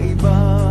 iba.